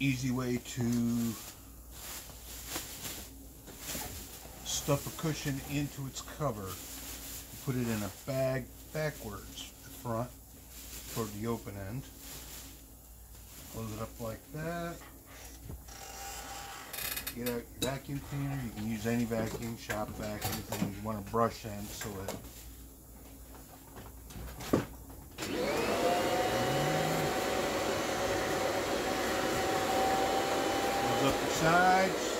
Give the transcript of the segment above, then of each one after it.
easy way to stuff a cushion into its cover. Put it in a bag backwards, the front toward the open end. Close it up like that. Get out your vacuum cleaner. You can use any vacuum, shop vac, anything. You want to brush end so it up the sides.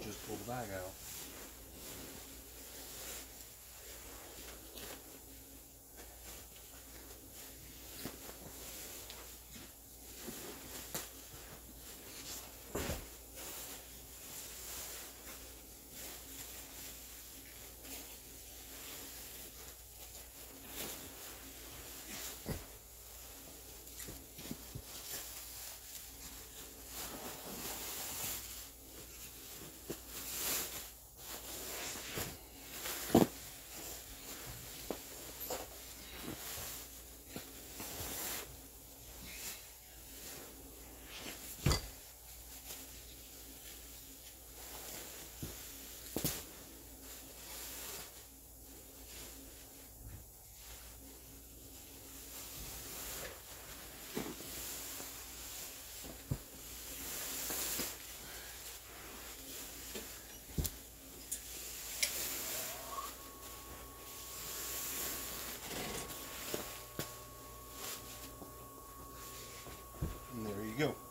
Just pull the bag out. go.